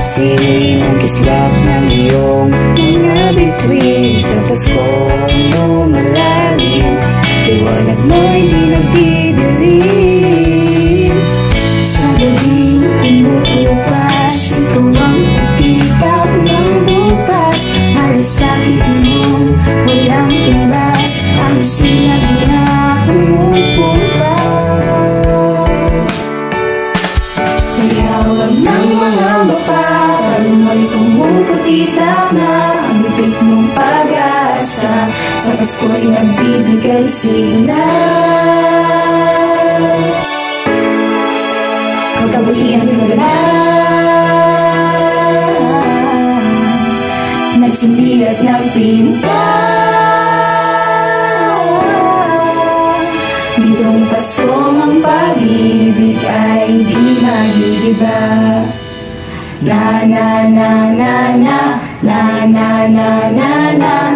Pansinin ang kislap ng iyong mga bituin Sa Paskong noon pag-asa Sa Pasko'y nagbibigay signal Ang kabutihan ng magalang Nagsindi at nagpinta. Nitong Paskong ang pag-ibig ay di magigiba Na na na na na Na na. Na na na Na na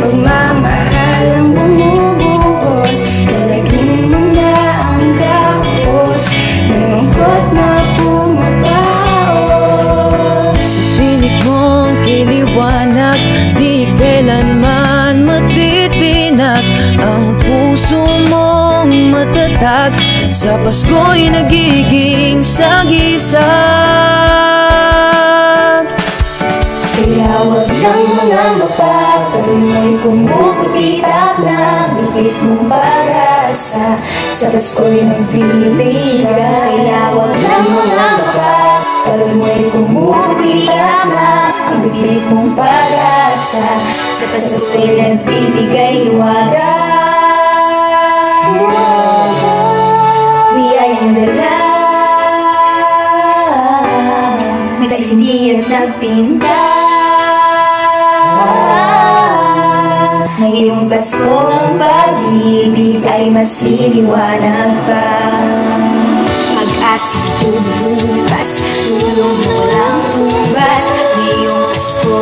pagmamahal ang bumubuhos Talagin mo na ang kapos Ng lungkot na pumapaos. Sa tinig mong kiliwanag Di kailanman matitinag Ang puso mong matatag. Sa Pasko'y nagiging sagisag. Kaya wag kang mga mapapalo kita Sa Pasko'y nagbibig Kaya wag na mo na baka Pag mo'y kumukli tama Ang bibig mong pag-asa Sa Pasko'y nagbibigay hiwaga Nagsindihan ng pinta Ngayong Pasko ang pag-ibig ay mas liliwanag pa. Pag-asang bumubukas, tulong mo lang tumbas. Ngayong Pasko,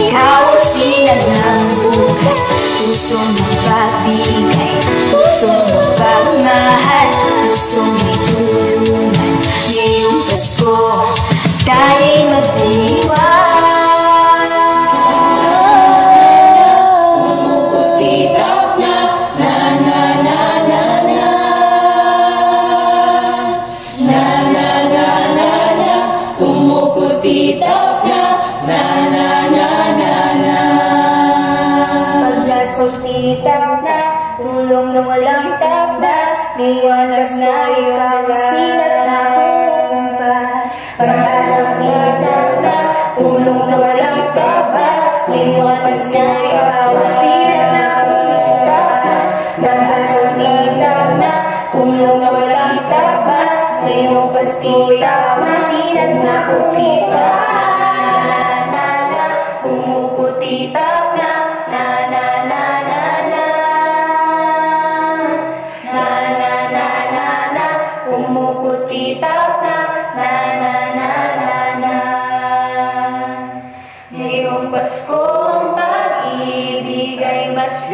ikaw ang sinag ng bukas. Puso mong pagbigay, puso mong pagmahal. Puso may kitab niya, na na na na na. Paglasong kitab na, tulong ng walang tabas, liwanag na iyong sinat na kumpas. Paglasong kitab na, tulong ng walang tabas, liwanag na iyong sinat na kumpas. Paglasong kitab na, tulong ng walang tabas, iyong pastita. Kumukitap na, na, na, na, na, na, na, na, na, na. Na, na, na, na, na, na, na, na, na, na, na. Ngayong pag-ibig ay mas.